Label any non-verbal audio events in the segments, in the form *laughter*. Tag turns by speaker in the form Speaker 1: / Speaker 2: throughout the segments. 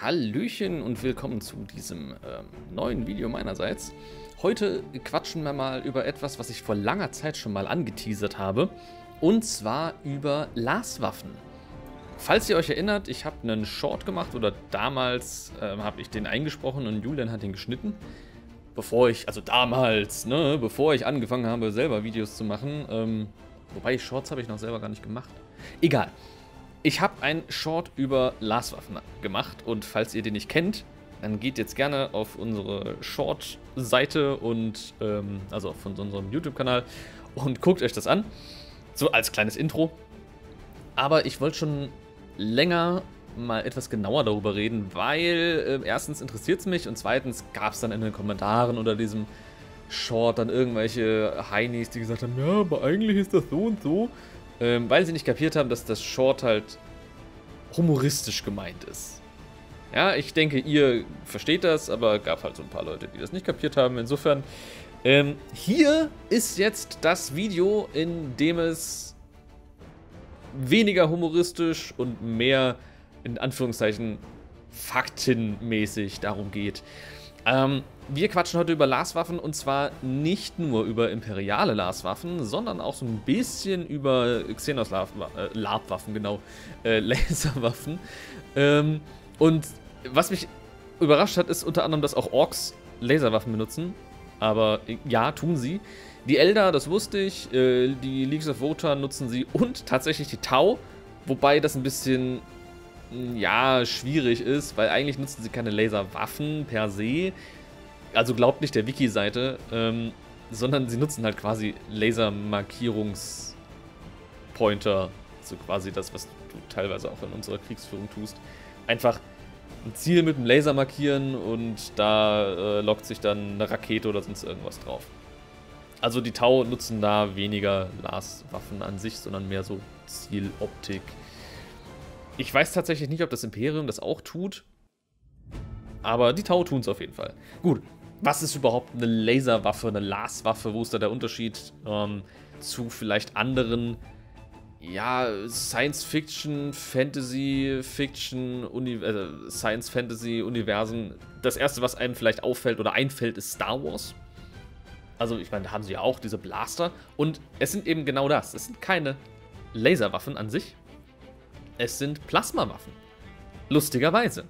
Speaker 1: Hallöchen und willkommen zu diesem ähm, neuen Video meinerseits. Heute quatschen wir mal über etwas, was ich vor langer Zeit schon mal angeteasert habe. Und zwar über Laswaffen. Falls ihr euch erinnert, ich habe einen Short gemacht oder damals ähm, habe ich den eingesprochen und Julian hat den geschnitten. Bevor ich, also damals, ne, bevor ich angefangen habe, selber Videos zu machen. Ähm, wobei, Shorts habe ich noch selber gar nicht gemacht. Egal. Ich habe ein Short über Laswaffen gemacht und falls ihr den nicht kennt, dann geht jetzt gerne auf unsere Short-Seite und ähm, also von unserem YouTube-Kanal und guckt euch das an. So als kleines Intro. Aber ich wollte schon länger mal etwas genauer darüber reden, weil äh, erstens interessiert es mich und zweitens gab es dann in den Kommentaren unter diesem Short dann irgendwelche Heinis, die gesagt haben, ja, aber eigentlich ist das so und so. Ähm, weil sie nicht kapiert haben, dass das Short halt humoristisch gemeint ist. Ja, ich denke, ihr versteht das, aber gab halt so ein paar Leute, die das nicht kapiert haben. Insofern, ähm, hier ist jetzt das Video, in dem es weniger humoristisch und mehr, in Anführungszeichen, faktenmäßig darum geht. Ähm, wir quatschen heute über Laswaffen und zwar nicht nur über imperiale Laswaffen, sondern auch so ein bisschen über Xenos äh, Labwaffen, genau, äh, *laughs* Laserwaffen. Ähm, und was mich überrascht hat, ist unter anderem, dass auch Orks Laserwaffen benutzen. Aber äh, ja, tun sie. Die Elder, das wusste ich, äh, die Leagues of Wotan nutzen sie und tatsächlich die Tau, wobei das ein bisschen ja, schwierig ist, weil eigentlich nutzen sie keine Laserwaffen per se. Also glaubt nicht der Wiki-Seite, ähm, sondern sie nutzen halt quasi Lasermarkierungspointer. So quasi das, was du teilweise auch in unserer Kriegsführung tust. Einfach ein Ziel mit einem Laser markieren und da äh, lockt sich dann eine Rakete oder sonst irgendwas drauf. Also die Tau nutzen da weniger Laswaffen an sich, sondern mehr so Zieloptik, ich weiß tatsächlich nicht, ob das Imperium das auch tut. Aber die Tau tun es auf jeden Fall. Gut, was ist überhaupt eine Laserwaffe, eine Laswaffe? Wo ist da der Unterschied ähm, zu vielleicht anderen, ja, Science-Fiction, Fantasy-Fiction, äh, Science-Fantasy-Universen? Das erste, was einem vielleicht auffällt oder einfällt, ist Star Wars. Also, ich meine, da haben sie ja auch diese Blaster. Und es sind eben genau das. Es sind keine Laserwaffen an sich, es sind Plasmawaffen. Lustigerweise.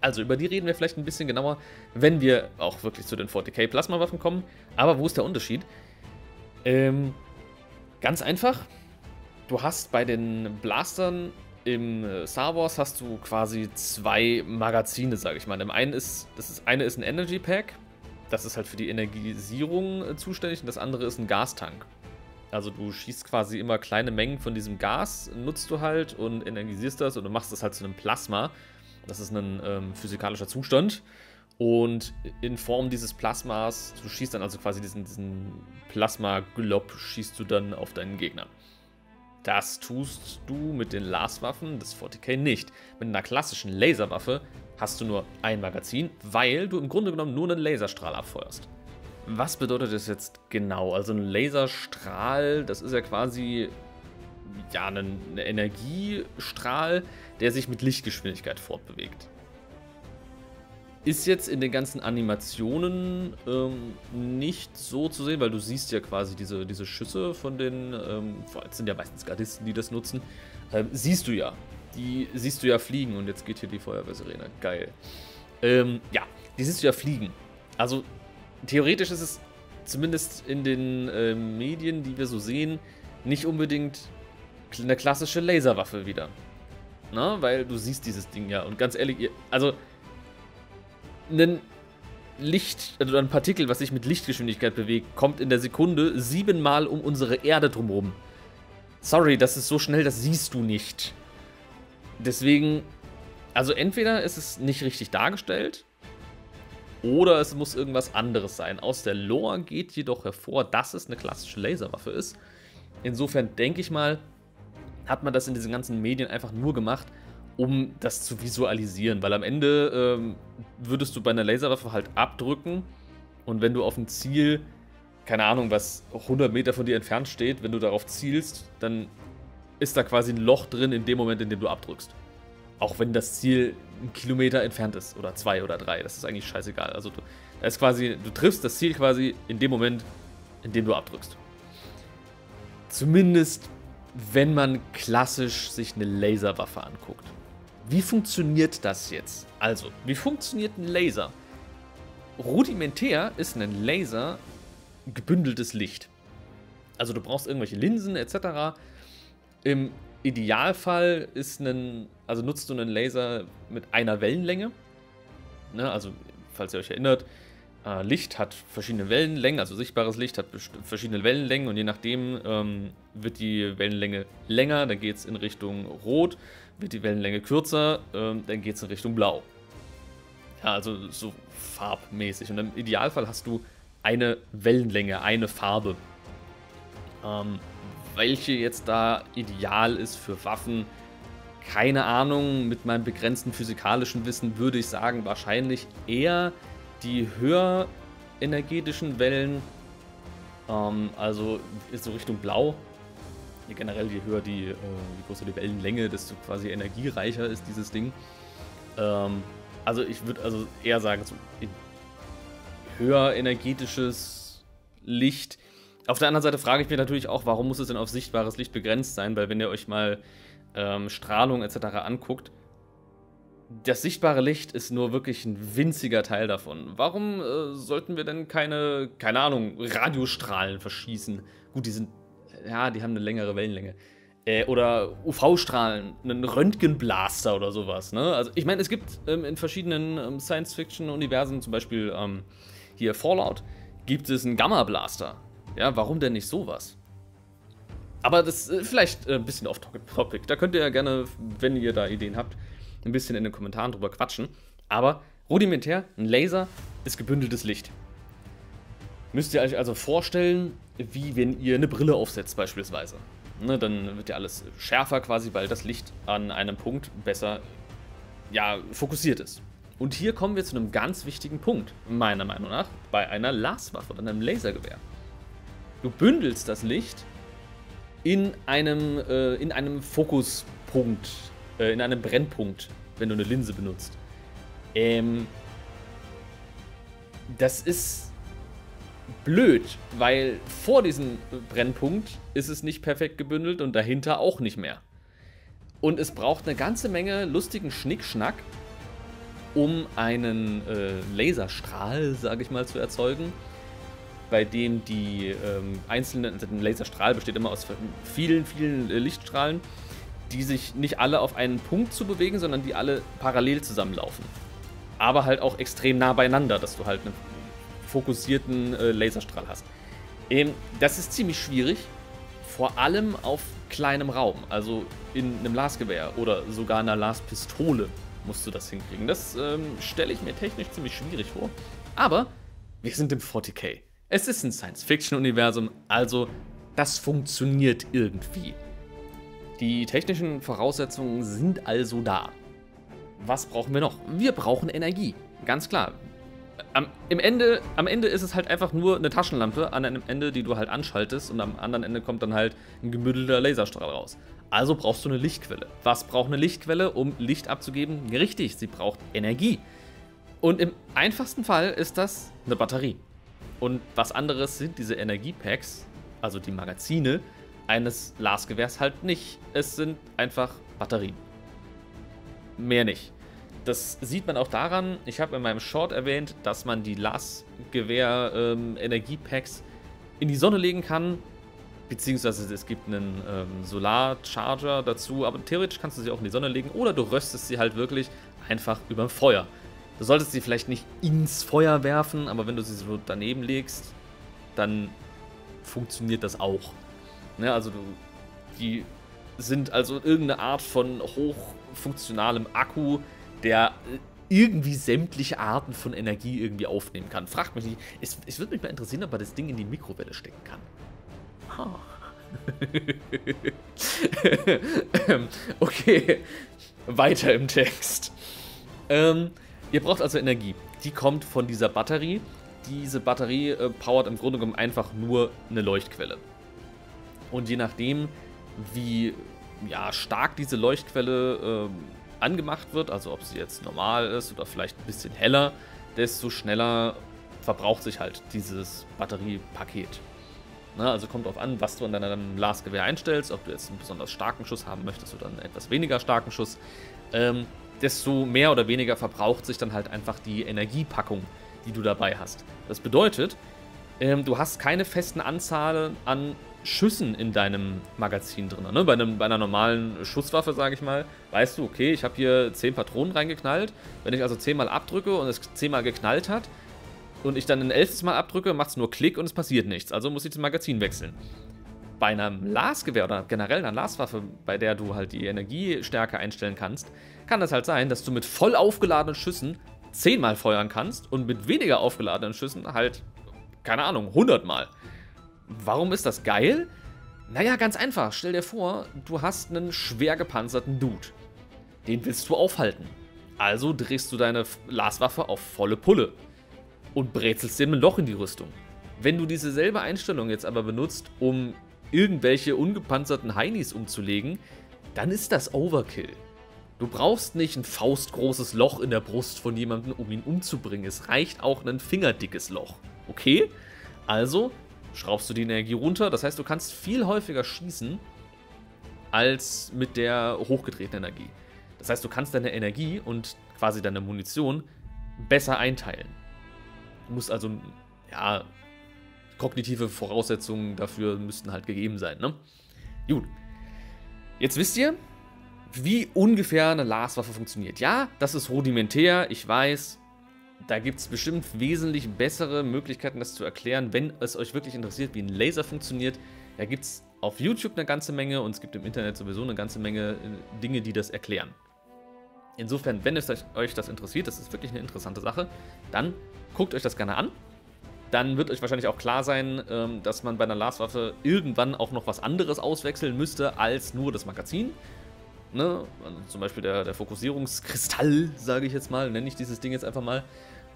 Speaker 1: Also über die reden wir vielleicht ein bisschen genauer, wenn wir auch wirklich zu den 40k Plasmawaffen kommen. Aber wo ist der Unterschied? Ähm, ganz einfach. Du hast bei den Blastern im äh, Star Wars hast du quasi zwei Magazine, sage ich mal. Im einen ist, das ist, eine ist ein Energy Pack, das ist halt für die Energisierung äh, zuständig und das andere ist ein Gastank. Also du schießt quasi immer kleine Mengen von diesem Gas, nutzt du halt und energisierst das und du machst das halt zu einem Plasma. Das ist ein ähm, physikalischer Zustand. Und in Form dieses Plasmas, du schießt dann also quasi diesen, diesen Plasma-Glob, schießt du dann auf deinen Gegner. Das tust du mit den Laswaffen des 40k nicht. Mit einer klassischen Laserwaffe hast du nur ein Magazin, weil du im Grunde genommen nur einen Laserstrahl abfeuerst. Was bedeutet das jetzt genau? Also ein Laserstrahl, das ist ja quasi ja, ein, Energiestrahl, der sich mit Lichtgeschwindigkeit fortbewegt. Ist jetzt in den ganzen Animationen ähm, nicht so zu sehen, weil du siehst ja quasi diese, diese Schüsse von den, ähm, es sind ja meistens Gardisten, die das nutzen, ähm, siehst du ja. Die siehst du ja fliegen und jetzt geht hier die Feuerwehrsirene. Geil. Ähm, ja, die siehst du ja fliegen. Also theoretisch ist es zumindest in den äh, Medien, die wir so sehen, nicht unbedingt eine klassische Laserwaffe wieder. Na, weil du siehst dieses Ding ja. Und ganz ehrlich, also ein Licht, also ein Partikel, was sich mit Lichtgeschwindigkeit bewegt, kommt in der Sekunde siebenmal um unsere Erde drumherum. Sorry, das ist so schnell, das siehst du nicht. Deswegen, also entweder ist es nicht richtig dargestellt, oder es muss irgendwas anderes sein. Aus der Lore geht jedoch hervor, dass es eine klassische Laserwaffe ist. Insofern denke ich mal, hat man das in diesen ganzen Medien einfach nur gemacht, um das zu visualisieren. Weil am Ende ähm, würdest du bei einer Laserwaffe halt abdrücken und wenn du auf ein Ziel, keine Ahnung, was 100 Meter von dir entfernt steht, wenn du darauf zielst, dann ist da quasi ein Loch drin in dem Moment, in dem du abdrückst. Auch wenn das Ziel ein Kilometer entfernt ist oder zwei oder drei. Das ist eigentlich scheißegal. Also du, ist quasi, du triffst das Ziel quasi in dem Moment, in dem du abdrückst. Zumindest, wenn man klassisch sich eine Laserwaffe anguckt. Wie funktioniert das jetzt? Also, wie funktioniert ein Laser? Rudimentär ist ein Laser gebündeltes Licht. Also du brauchst irgendwelche Linsen etc. Im Idealfall ist ein, also nutzt du einen Laser mit einer Wellenlänge. Ne, also, falls ihr euch erinnert, äh, Licht hat verschiedene Wellenlängen, also sichtbares Licht hat verschiedene Wellenlängen und je nachdem ähm, wird die Wellenlänge länger, dann geht es in Richtung Rot, wird die Wellenlänge kürzer, ähm, dann geht es in Richtung Blau. Ja, also so farbmäßig. Und im Idealfall hast du eine Wellenlänge, eine Farbe. Ähm, welche jetzt da ideal ist für Waffen, keine Ahnung. Mit meinem begrenzten physikalischen Wissen würde ich sagen, wahrscheinlich eher die höher energetischen Wellen. Ähm, also so Richtung Blau. Generell, je höher die, äh, je größer die Wellenlänge, desto quasi energiereicher ist dieses Ding. Ähm, also ich würde also eher sagen, so höher energetisches Licht. Auf der anderen Seite frage ich mich natürlich auch, warum muss es denn auf sichtbares Licht begrenzt sein? Weil wenn ihr euch mal ähm, Strahlung etc. anguckt, das sichtbare Licht ist nur wirklich ein winziger Teil davon. Warum äh, sollten wir denn keine, keine Ahnung, Radiostrahlen verschießen? Gut, die sind, ja, die haben eine längere Wellenlänge. Äh, oder UV-Strahlen, einen Röntgenblaster oder sowas. Ne? Also ich meine, es gibt ähm, in verschiedenen ähm, Science-Fiction-Universen, zum Beispiel ähm, hier Fallout, gibt es einen Gamma-Blaster. Ja, warum denn nicht sowas? Aber das ist äh, vielleicht äh, ein bisschen off-topic. Da könnt ihr ja gerne, wenn ihr da Ideen habt, ein bisschen in den Kommentaren drüber quatschen. Aber rudimentär, ein Laser ist gebündeltes Licht. Müsst ihr euch also vorstellen, wie wenn ihr eine Brille aufsetzt beispielsweise. Ne, dann wird ja alles schärfer quasi, weil das Licht an einem Punkt besser ja, fokussiert ist. Und hier kommen wir zu einem ganz wichtigen Punkt, meiner Meinung nach, bei einer Laswaffe oder einem Lasergewehr. Du bündelst das Licht in einem, äh, in einem Fokuspunkt, äh, in einem Brennpunkt, wenn du eine Linse benutzt. Ähm, das ist blöd, weil vor diesem Brennpunkt ist es nicht perfekt gebündelt und dahinter auch nicht mehr. Und es braucht eine ganze Menge lustigen Schnickschnack, um einen äh, Laserstrahl, sage ich mal, zu erzeugen, bei dem die ähm, einzelnen, also ein Laserstrahl besteht immer aus vielen, vielen äh, Lichtstrahlen, die sich nicht alle auf einen Punkt zu bewegen, sondern die alle parallel zusammenlaufen. Aber halt auch extrem nah beieinander, dass du halt einen fokussierten äh, Laserstrahl hast. Ähm, das ist ziemlich schwierig, vor allem auf kleinem Raum, also in einem Lasgewehr oder sogar einer Laspistole musst du das hinkriegen. Das ähm, stelle ich mir technisch ziemlich schwierig vor. Aber wir sind im 40k. Es ist ein Science-Fiction-Universum, also das funktioniert irgendwie. Die technischen Voraussetzungen sind also da. Was brauchen wir noch? Wir brauchen Energie. Ganz klar am, im Ende, am Ende ist es halt einfach nur eine Taschenlampe an einem Ende, die du halt anschaltest und am anderen Ende kommt dann halt ein gemüttelter Laserstrahl raus. Also brauchst du eine Lichtquelle. Was braucht eine Lichtquelle, um Licht abzugeben? Richtig, sie braucht Energie. Und im einfachsten Fall ist das eine Batterie. Und was anderes sind diese Energiepacks, also die Magazine, eines Lasgewehrs halt nicht. Es sind einfach Batterien. Mehr nicht. Das sieht man auch daran, ich habe in meinem Short erwähnt, dass man die LAS-Gewehr-Energiepacks ähm, in die Sonne legen kann. Beziehungsweise es gibt einen ähm, Solarcharger dazu, aber theoretisch kannst du sie auch in die Sonne legen oder du röstest sie halt wirklich einfach über Feuer. Du solltest sie vielleicht nicht ins Feuer werfen, aber wenn du sie so daneben legst, dann funktioniert das auch. Ne, also du, die sind also irgendeine Art von hochfunktionalem Akku, der äh, irgendwie sämtliche Arten von Energie irgendwie aufnehmen kann. Fragt mich nicht. Es, es würde mich mal interessieren, ob man das Ding in die Mikrowelle stecken kann. Huh. *laughs* okay, weiter im Text. Ähm, ihr braucht also Energie. Die kommt von dieser Batterie. Diese Batterie äh, powert im Grunde genommen einfach nur eine Leuchtquelle. Und je nachdem, wie ja, stark diese Leuchtquelle äh, angemacht wird, also ob sie jetzt normal ist oder vielleicht ein bisschen heller, desto schneller verbraucht sich halt dieses Batteriepaket. Na, also kommt darauf an, was du an deinem Blasgewehr einstellst, ob du jetzt einen besonders starken Schuss haben möchtest oder einen etwas weniger starken Schuss. Ähm, desto mehr oder weniger verbraucht sich dann halt einfach die Energiepackung, die du dabei hast. Das bedeutet, ähm, du hast keine festen Anzahl an Schüssen in deinem Magazin drin. Ne? Bei, einem, bei einer normalen Schusswaffe, sage ich mal, weißt du, okay, ich habe hier 10 Patronen reingeknallt. Wenn ich also 10 Mal abdrücke und es 10 Mal geknallt hat und ich dann ein 11. Mal abdrücke, macht es nur Klick und es passiert nichts. Also muss ich das Magazin wechseln. Bei einem Lasgewehr oder generell einer Laswaffe, bei der du halt die Energiestärke einstellen kannst, kann es halt sein, dass du mit voll aufgeladenen Schüssen 10 Mal feuern kannst und mit weniger aufgeladenen Schüssen halt, keine Ahnung, 100 Mal. Warum ist das geil? Naja, ganz einfach. Stell dir vor, du hast einen schwer gepanzerten Dude. Den willst du aufhalten. Also drehst du deine Laswaffe auf volle Pulle und brezelst dem ein Loch in die Rüstung. Wenn du diese selbe Einstellung jetzt aber benutzt, um irgendwelche ungepanzerten Heinis umzulegen, dann ist das Overkill. Du brauchst nicht ein faustgroßes Loch in der Brust von jemandem, um ihn umzubringen. Es reicht auch ein fingerdickes Loch. Okay? Also schraubst du die Energie runter. Das heißt, du kannst viel häufiger schießen als mit der hochgedrehten Energie. Das heißt, du kannst deine Energie und quasi deine Munition besser einteilen. Du musst also, ja, kognitive Voraussetzungen dafür müssten halt gegeben sein, ne? Gut. Jetzt wisst ihr, wie ungefähr eine Laswaffe funktioniert. Ja, das ist rudimentär, ich weiß, da gibt es bestimmt wesentlich bessere Möglichkeiten, das zu erklären, wenn es euch wirklich interessiert, wie ein Laser funktioniert. Da gibt es auf YouTube eine ganze Menge und es gibt im Internet sowieso eine ganze Menge äh, Dinge, die das erklären. Insofern, wenn es euch das interessiert, das ist wirklich eine interessante Sache, dann guckt euch das gerne an. Dann wird euch wahrscheinlich auch klar sein, ähm, dass man bei einer Laswaffe irgendwann auch noch was anderes auswechseln müsste als nur das Magazin. Ne? Also zum Beispiel der, der Fokussierungskristall, *laughs* sage ich jetzt mal, nenne ich dieses Ding jetzt einfach mal.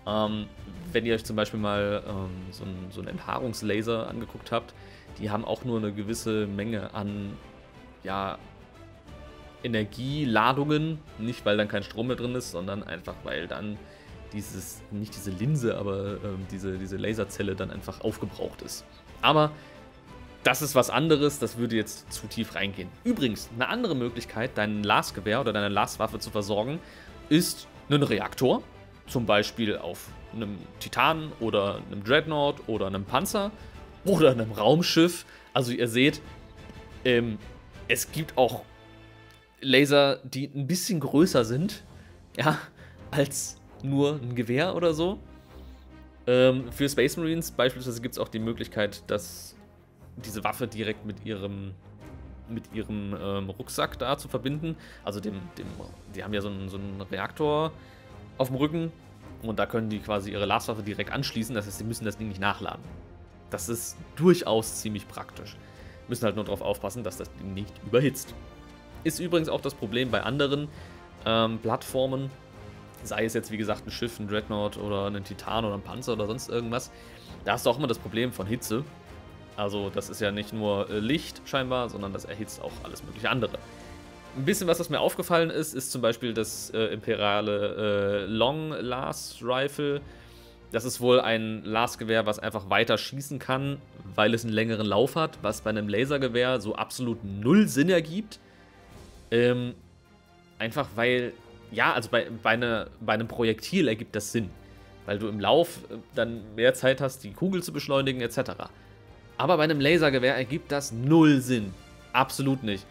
Speaker 1: Ähm, wenn ihr euch zum Beispiel mal ähm, so, ein, so einen Enthaarungslaser angeguckt habt, die haben auch nur eine gewisse Menge an ja, Energieladungen. Nicht, weil dann kein Strom mehr drin ist, sondern einfach, weil dann dieses, nicht diese Linse, aber ähm, diese, diese Laserzelle dann einfach aufgebraucht ist. Aber das ist was anderes, das würde jetzt zu tief reingehen. Übrigens, eine andere Möglichkeit, dein Lasgewehr oder deine Laswaffe zu versorgen, ist ein Reaktor zum Beispiel auf einem Titan oder einem Dreadnought oder einem Panzer oder einem Raumschiff. Also ihr seht, ähm, es gibt auch Laser, die ein bisschen größer sind, ja, als nur ein Gewehr oder so. Ähm, für Space Marines beispielsweise gibt es auch die Möglichkeit, dass diese Waffe direkt mit ihrem mit ihrem ähm, Rucksack da zu verbinden. Also dem, dem, die haben ja so einen, so einen Reaktor auf dem Rücken und da können die quasi ihre Laswaffe direkt anschließen. Das heißt, sie müssen das Ding nicht nachladen. Das ist durchaus ziemlich praktisch. Müssen halt nur darauf aufpassen, dass das Ding nicht überhitzt. Ist übrigens auch das Problem bei anderen ähm, Plattformen, sei es jetzt wie gesagt ein Schiff, ein Dreadnought oder ein Titan oder ein Panzer oder sonst irgendwas. Da hast du auch immer das Problem von Hitze. Also das ist ja nicht nur äh, Licht scheinbar, sondern das erhitzt auch alles mögliche andere. Ein bisschen was, was mir aufgefallen ist, ist zum Beispiel das äh, imperiale äh, Long Last Rifle. Das ist wohl ein Lastgewehr, was einfach weiter schießen kann, weil es einen längeren Lauf hat, was bei einem Lasergewehr so absolut null Sinn ergibt. Ähm, einfach weil, ja, also bei, bei, eine, bei einem Projektil ergibt das Sinn, weil du im Lauf äh, dann mehr Zeit hast, die Kugel zu beschleunigen etc. Aber bei einem Lasergewehr ergibt das null Sinn. Absolut nicht.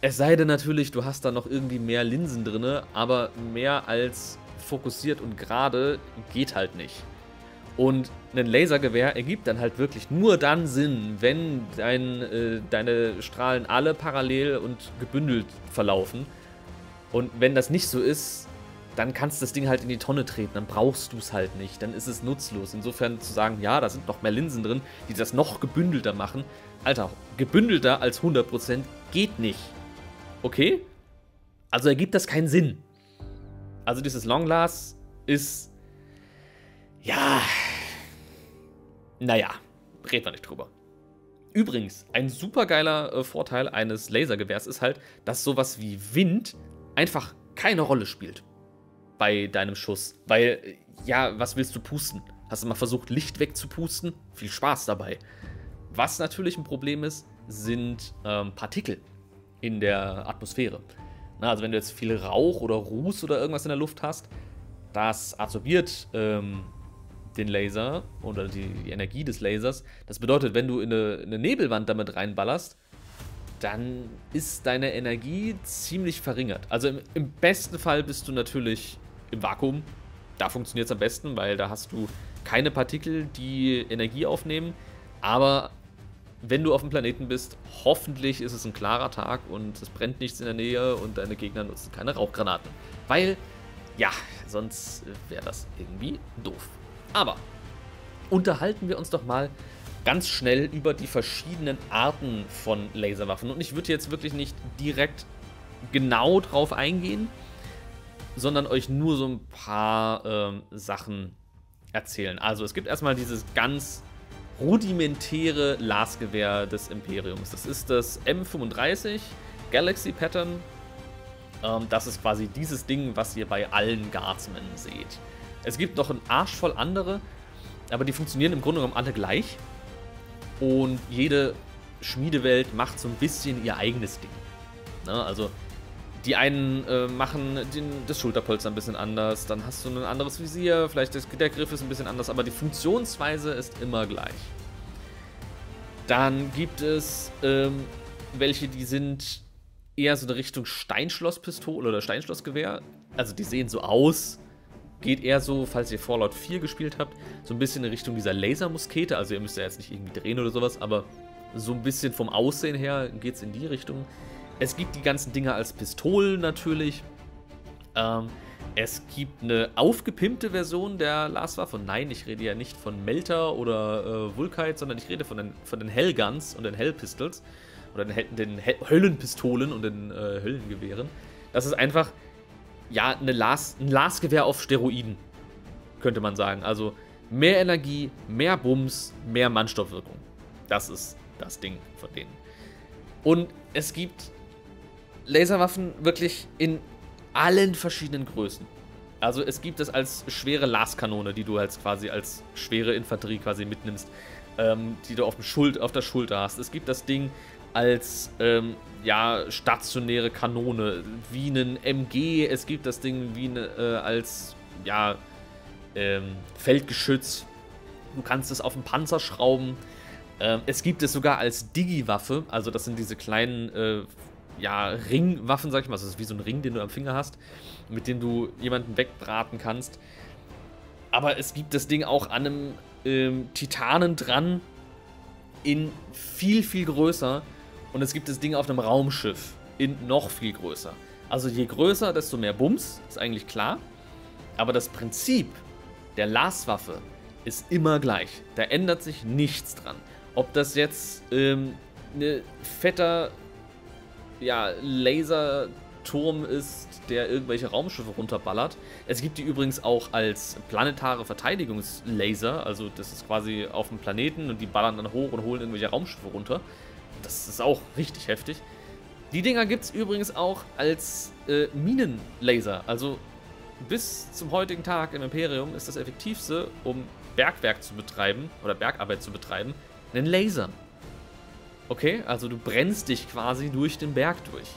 Speaker 1: Es sei denn natürlich, du hast da noch irgendwie mehr Linsen drin, aber mehr als fokussiert und gerade geht halt nicht. Und ein Lasergewehr ergibt dann halt wirklich nur dann Sinn, wenn dein, äh, deine Strahlen alle parallel und gebündelt verlaufen. Und wenn das nicht so ist, dann kannst du das Ding halt in die Tonne treten, dann brauchst du es halt nicht, dann ist es nutzlos. Insofern zu sagen, ja, da sind noch mehr Linsen drin, die das noch gebündelter machen. Alter, gebündelter als 100% geht nicht. Okay? Also ergibt das keinen Sinn. Also dieses Longlast ist. Ja. Naja, reden wir nicht drüber. Übrigens, ein supergeiler äh, Vorteil eines Lasergewehrs ist halt, dass sowas wie Wind einfach keine Rolle spielt bei deinem Schuss. Weil, ja, was willst du pusten? Hast du mal versucht, Licht wegzupusten? Viel Spaß dabei. Was natürlich ein Problem ist, sind ähm, Partikel in der Atmosphäre. Na, also wenn du jetzt viel Rauch oder Ruß oder irgendwas in der Luft hast, das absorbiert ähm, den Laser oder die, die, Energie des Lasers. Das bedeutet, wenn du in eine, in eine Nebelwand damit reinballerst, dann ist deine Energie ziemlich verringert. Also im, im besten Fall bist du natürlich im Vakuum. Da funktioniert es am besten, weil da hast du keine Partikel, die Energie aufnehmen. Aber wenn du auf dem Planeten bist, hoffentlich ist es ein klarer Tag und es brennt nichts in der Nähe und deine Gegner nutzen keine Rauchgranaten. Weil, ja, sonst wäre das irgendwie doof. Aber unterhalten wir uns doch mal ganz schnell über die verschiedenen Arten von Laserwaffen. Und ich würde jetzt wirklich nicht direkt genau drauf eingehen, sondern euch nur so ein paar ähm, Sachen erzählen. Also es gibt erstmal dieses ganz rudimentäre Lasgewehr des Imperiums. Das ist das M35 Galaxy Pattern. Ähm, das ist quasi dieses Ding, was ihr bei allen Guardsmen seht. Es gibt noch einen Arsch voll andere, aber die funktionieren im Grunde genommen alle gleich. Und jede Schmiedewelt macht so ein bisschen ihr eigenes Ding. Ne? Also die einen äh, machen den, das Schulterpolster ein bisschen anders, dann hast du ein anderes Visier, vielleicht ist, der Griff ist ein bisschen anders, aber die Funktionsweise ist immer gleich. Dann gibt es ähm, welche, die sind eher so in Richtung Steinschlosspistole oder Steinschlossgewehr. Also die sehen so aus, geht eher so, falls ihr Fallout 4 gespielt habt, so ein bisschen in Richtung dieser Lasermuskete. Also ihr müsst ja jetzt nicht irgendwie drehen oder sowas, aber so ein bisschen vom Aussehen her geht es in die Richtung. Es gibt die ganzen Dinge als Pistolen natürlich. Ähm, es gibt eine aufgepimpte Version der Laswaffe. Nein, ich rede ja nicht von Melter oder äh, Vulkite, sondern ich rede von den, von den Hellguns und den Hellpistols. Oder den, den Höllenpistolen und den äh, Höllengewehren. Das ist einfach, ja, eine Las, ein Lasgewehr auf Steroiden, könnte man sagen. Also mehr Energie, mehr Bums, mehr Mannstoffwirkung. Das ist das Ding von denen. Und es gibt Laserwaffen wirklich in allen verschiedenen Größen. Also es gibt es als schwere Laskanone, die du als quasi als schwere Infanterie quasi mitnimmst, ähm, die du auf, dem Schuld, auf der Schulter hast. Es gibt das Ding als ähm, ja, stationäre Kanone, wie einen MG. Es gibt das Ding wie eine, äh, als ja, ähm, Feldgeschütz. Du kannst es auf den Panzer schrauben. Ähm, es gibt es sogar als Digi-Waffe. Also das sind diese kleinen äh, ja, Ringwaffen, sag ich mal. Also das ist wie so ein Ring, den du am Finger hast, mit dem du jemanden wegbraten kannst. Aber es gibt das Ding auch an einem ähm, Titanen dran, in viel, viel größer. Und es gibt das Ding auf einem Raumschiff, in noch viel größer. Also je größer, desto mehr Bums, ist eigentlich klar. Aber das Prinzip der Laswaffe ist immer gleich. Da ändert sich nichts dran. Ob das jetzt ähm, eine fetter ja, Laserturm ist, der irgendwelche Raumschiffe runterballert. Es gibt die übrigens auch als planetare Verteidigungslaser, also das ist quasi auf dem Planeten und die ballern dann hoch und holen irgendwelche Raumschiffe runter. Das ist auch richtig heftig. Die Dinger gibt es übrigens auch als äh, Minenlaser. Also bis zum heutigen Tag im Imperium ist das effektivste, um Bergwerk zu betreiben oder Bergarbeit zu betreiben, einen Laser. Okay, also du brennst dich quasi durch den Berg durch.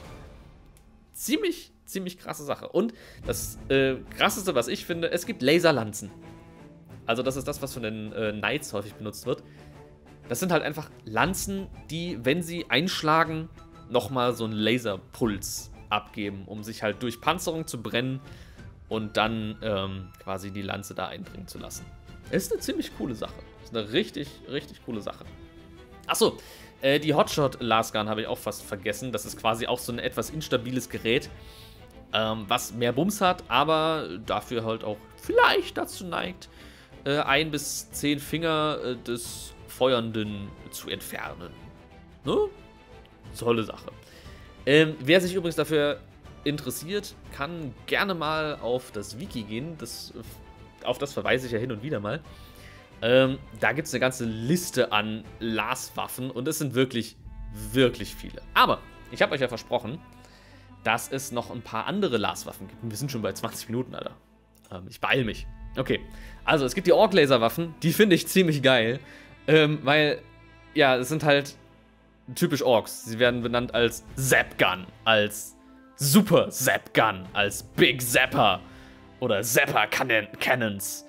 Speaker 1: Ziemlich, ziemlich krasse Sache. Und das äh, krasseste, was ich finde, es gibt Laserlanzen. Also das ist das, was von den äh, Knights häufig benutzt wird. Das sind halt einfach Lanzen, die, wenn sie einschlagen, nochmal so einen Laserpuls abgeben, um sich halt durch Panzerung zu brennen und dann ähm, quasi die Lanze da einbringen zu lassen. Ist eine ziemlich coole Sache. Ist eine richtig, richtig coole Sache. Achso, äh, die Hotshot Lasgun habe ich auch fast vergessen. Das ist quasi auch so ein etwas instabiles Gerät, ähm, was mehr Bums hat, aber dafür halt auch vielleicht dazu neigt, äh, ein bis zehn Finger äh, des Feuernden zu entfernen. Ne? Tolle Sache. Ähm, wer sich übrigens dafür interessiert, kann gerne mal auf das Wiki gehen. Das, auf das verweise ich ja hin und wieder mal. Ähm, da gibt es eine ganze Liste an Las-Waffen und es sind wirklich, wirklich viele. Aber ich habe euch ja versprochen, dass es noch ein paar andere Laswaffen gibt. Wir sind schon bei 20 Minuten, Alter. Ähm, ich beeil mich. Okay, also es gibt die Ork-Laserwaffen, die finde ich ziemlich geil, ähm, weil, ja, es sind halt typisch Orks. Sie werden benannt als Zap-Gun, als Super Zap-Gun, als Big Zapper oder Zapper-Cannons.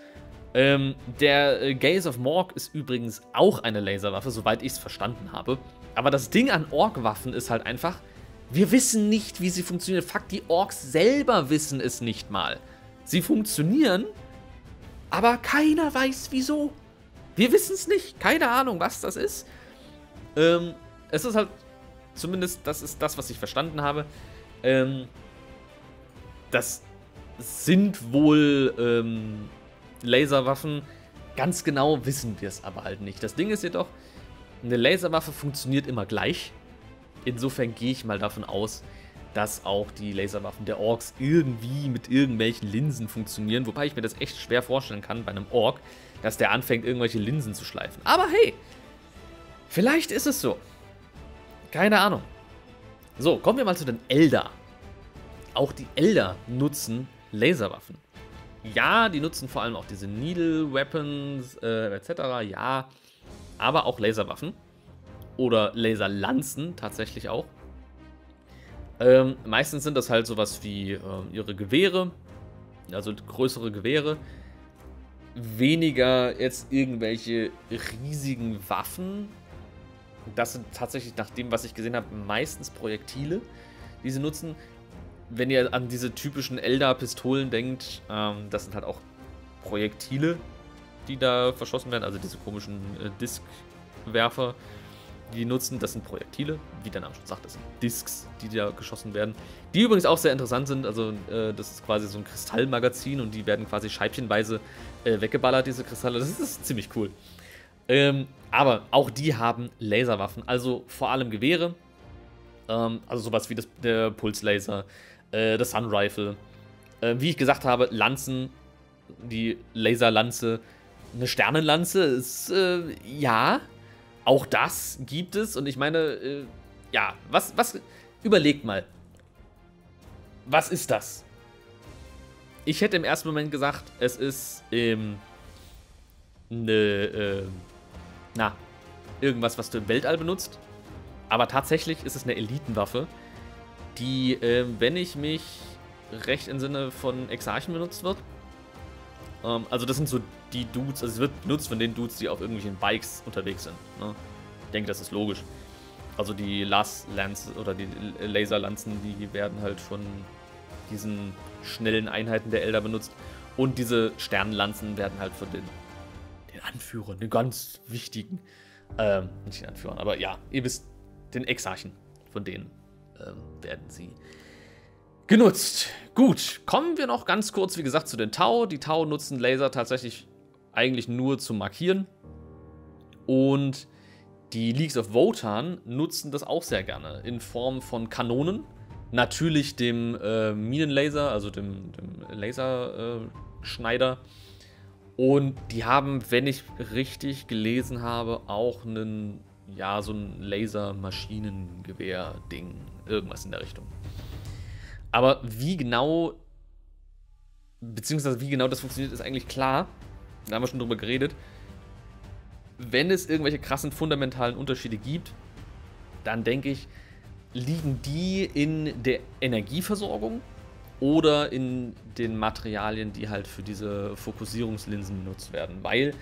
Speaker 1: Ähm, der äh, Gaze of Morg ist übrigens auch eine Laserwaffe, soweit ich es verstanden habe. Aber das Ding an Ork-Waffen ist halt einfach, wir wissen nicht, wie sie funktionieren. Fuck, die Orks selber wissen es nicht mal. Sie funktionieren, aber keiner weiß wieso. Wir wissen es nicht. Keine Ahnung, was das ist. Ähm, es ist halt, zumindest das ist das, was ich verstanden habe. Ähm, das sind wohl ähm, Laserwaffen. Ganz genau wissen wir es aber halt nicht. Das Ding ist jedoch, eine Laserwaffe funktioniert immer gleich. Insofern gehe ich mal davon aus, dass auch die Laserwaffen der Orks irgendwie mit irgendwelchen Linsen funktionieren. Wobei ich mir das echt schwer vorstellen kann bei einem Ork, dass der anfängt, irgendwelche Linsen zu schleifen. Aber hey, vielleicht ist es so. Keine Ahnung. So, kommen wir mal zu den Elder. Auch die Elder nutzen Laserwaffen. Ja, die nutzen vor allem auch diese Needle Weapons äh, etc. Ja, aber auch Laserwaffen. Oder Laserlanzen tatsächlich auch. Ähm, meistens sind das halt sowas wie äh, ihre Gewehre, also größere Gewehre. Weniger jetzt irgendwelche riesigen Waffen. Das sind tatsächlich nach dem, was ich gesehen habe, meistens Projektile, die sie nutzen. Wenn ihr an diese typischen Elder-Pistolen denkt, ähm, das sind halt auch Projektile, die da verschossen werden, also diese komischen äh, Diskwerfer die nutzen. Das sind Projektile, wie der Name schon sagt, das sind Discs, die da geschossen werden. Die übrigens auch sehr interessant sind. Also, äh, das ist quasi so ein Kristallmagazin und die werden quasi scheibchenweise äh, weggeballert, diese Kristalle. Das ist, das ist ziemlich cool. Ähm, aber auch die haben Laserwaffen, also vor allem Gewehre. Ähm, also sowas wie das, der Pulslaser, äh, das Sun Rifle. Äh, wie ich gesagt habe, Lanzen, die Laserlanze, eine Sternenlanze ist, äh, ja, auch das gibt es und ich meine, äh, ja, was, was, überlegt mal. Was ist das? Ich hätte im ersten Moment gesagt, es ist, ähm, ne, äh, na, irgendwas, was du im Weltall benutzt. Aber tatsächlich ist es eine Elitenwaffe, die, äh, wenn ich mich recht im Sinne von Exarchen benutzt wird. Ähm, also das sind so die Dudes, also es wird benutzt von den Dudes, die auf irgendwelchen Bikes unterwegs sind. Ne? Ich denke, das ist logisch. Also die Las Lance oder die Laserlanzen, die werden halt von diesen schnellen Einheiten der Elder benutzt. Und diese Sternenlanzen werden halt von den, den Anführern, den ganz wichtigen, ähm, nicht den Anführern, aber ja, ihr wisst, den Exarchen, von denen ähm, werden sie genutzt. Gut, kommen wir noch ganz kurz, wie gesagt, zu den Tau. Die Tau nutzen Laser tatsächlich eigentlich nur zum Markieren. Und die Leagues of Wotan nutzen das auch sehr gerne in Form von Kanonen. Natürlich dem äh, Minenlaser, also dem, dem Laserschneider. Äh, und die haben, wenn ich richtig gelesen habe, auch einen, ja, so ein Lasermaschinengewehr-Ding. Irgendwas in der Richtung. Aber wie genau, beziehungsweise wie genau das funktioniert, ist eigentlich klar. Da haben wir schon drüber geredet. Wenn es irgendwelche krassen fundamentalen Unterschiede gibt, dann denke ich, liegen die in der Energieversorgung oder in den Materialien, die halt für diese Fokussierungslinsen benutzt werden. Weil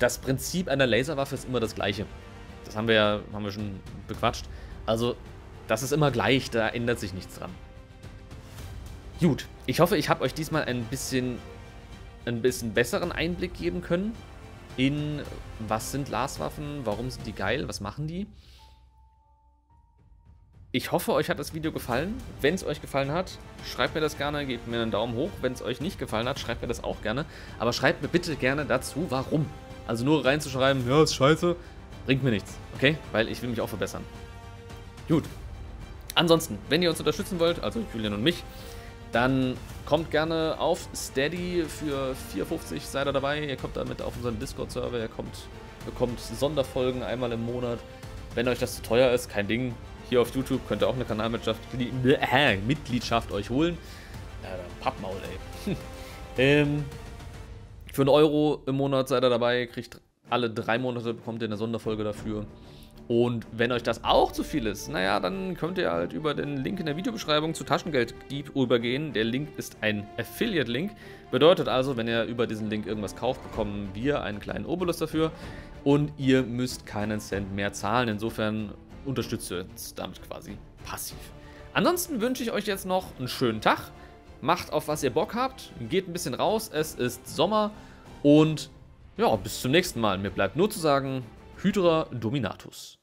Speaker 1: das Prinzip einer Laserwaffe ist immer das gleiche. Das haben wir ja haben wir schon bequatscht. Also, das ist immer gleich, da ändert sich nichts dran. Gut, ich hoffe, ich habe euch diesmal ein bisschen, ein bisschen besseren Einblick geben können in was sind Laswaffen, warum sind die geil, was machen die. Ich hoffe, euch hat das Video gefallen. Wenn es euch gefallen hat, schreibt mir das gerne, gebt mir einen Daumen hoch. Wenn es euch nicht gefallen hat, schreibt mir das auch gerne. Aber schreibt mir bitte gerne dazu, warum. Also nur reinzuschreiben, ja, ist scheiße, bringt mir nichts, okay? Weil ich will mich auch verbessern. Gut. Ansonsten, wenn ihr uns unterstützen wollt, also Julian und mich, dann kommt gerne auf Steady für 4,50 seid ihr dabei. Ihr kommt damit auf unseren Discord-Server, ihr kommt, bekommt Sonderfolgen einmal im Monat. Wenn euch das zu teuer ist, kein Ding. Hier auf YouTube könnt ihr auch eine Kanalmitgliedschaft äh, Mitgliedschaft euch holen. Ja, Pappmaul, ey. *laughs* ähm, für einen Euro im Monat seid ihr dabei, kriegt alle drei Monate, bekommt ihr eine Sonderfolge dafür. Und wenn euch das auch zu viel ist, naja, dann könnt ihr halt über den Link in der Videobeschreibung zu Taschengelddieb übergehen. Der Link ist ein Affiliate-Link. Bedeutet also, wenn ihr über diesen Link irgendwas kauft, bekommen wir einen kleinen Obolus dafür. Und ihr müsst keinen Cent mehr zahlen. Insofern unterstützt ihr uns damit quasi passiv. Ansonsten wünsche ich euch jetzt noch einen schönen Tag. Macht auf was ihr Bock habt. Geht ein bisschen raus. Es ist Sommer. Und ja, bis zum nächsten Mal. Mir bleibt nur zu sagen, Hydra Dominatus.